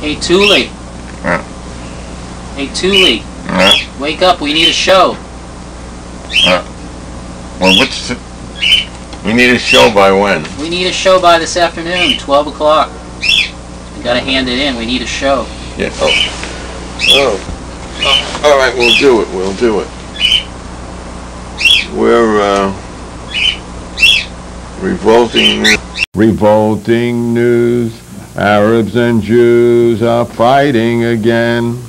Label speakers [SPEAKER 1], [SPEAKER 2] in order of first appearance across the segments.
[SPEAKER 1] Hey, Tuli.
[SPEAKER 2] Yeah.
[SPEAKER 1] Hey, Tuli.
[SPEAKER 2] Yeah.
[SPEAKER 1] Wake up. We need a show.
[SPEAKER 2] Well, what's we need a show by when?
[SPEAKER 1] We need a show by this afternoon, 12 o'clock. We gotta hand it in. We need a show.
[SPEAKER 2] Yeah. Oh. Oh. All right, we'll do it. We'll do it. We're uh, revolting. Revolting news. Arabs and Jews are fighting again.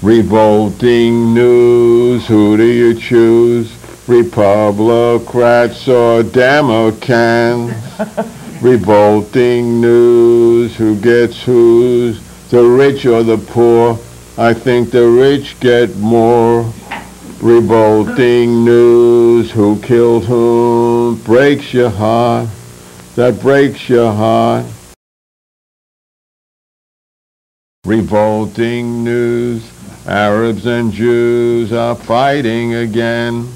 [SPEAKER 2] Revolting news. Who do you choose? Republicans or Democrats? Revolting news. Who gets whose? The rich or the poor? I think the rich get more. Revolting news. Who killed whom? Breaks your heart. That breaks your heart. Revolting news. Arabs and Jews are fighting again.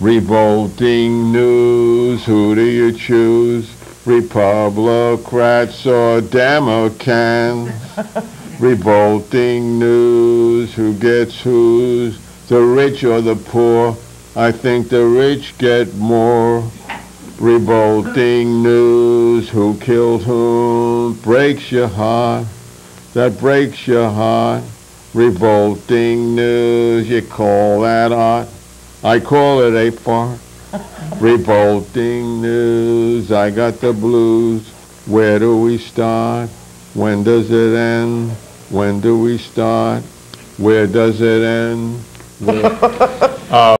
[SPEAKER 2] Revolting news. Who do you choose? Republicans or Democrats? Revolting news. Who gets whose? The rich or the poor? I think the rich get more. Revolting news. Who killed whom? Breaks your heart. That breaks your heart. Revolting news. You call that art? I call it a fart. Revolting news. I got the blues. Where do we start? When does it end? When do we start? Where does it end? Where- uh,